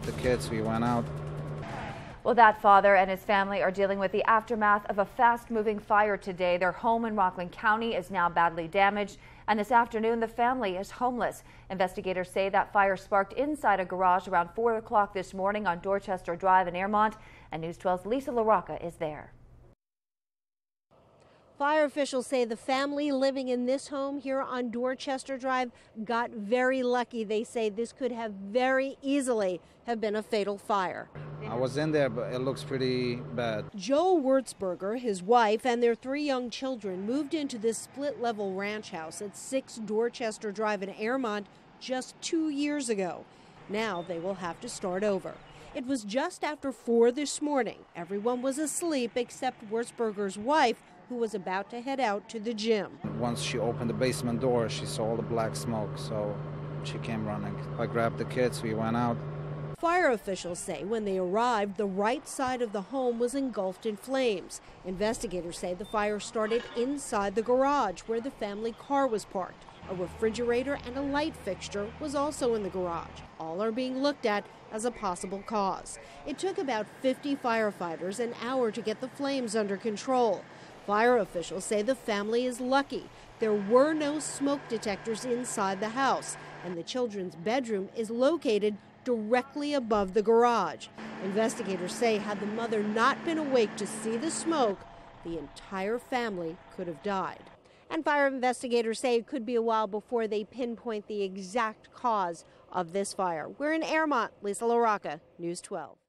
grabbed the kids. We went out. Well, that father and his family are dealing with the aftermath of a fast moving fire today. Their home in Rockland County is now badly damaged, and this afternoon the family is homeless. Investigators say that fire sparked inside a garage around 4 o'clock this morning on Dorchester Drive in Airmont, and News 12's Lisa LaRocca is there. Fire officials say the family living in this home here on Dorchester Drive got very lucky. They say this could have very easily have been a fatal fire. I was in there, but it looks pretty bad. Joe Werzberger, his wife, and their three young children moved into this split level ranch house at 6 Dorchester Drive in Airmont just two years ago. Now they will have to start over. It was just after 4 this morning. Everyone was asleep except Werzberger's wife, who was about to head out to the gym. Once she opened the basement door, she saw all the black smoke, so she came running. I grabbed the kids, we went out. Fire officials say when they arrived, the right side of the home was engulfed in flames. Investigators say the fire started inside the garage where the family car was parked. A refrigerator and a light fixture was also in the garage. All are being looked at as a possible cause. It took about 50 firefighters an hour to get the flames under control. Fire officials say the family is lucky. There were no smoke detectors inside the house, and the children's bedroom is located directly above the garage. Investigators say had the mother not been awake to see the smoke, the entire family could have died. And fire investigators say it could be a while before they pinpoint the exact cause of this fire. We're in Airmont. Lisa LaRocca, News 12.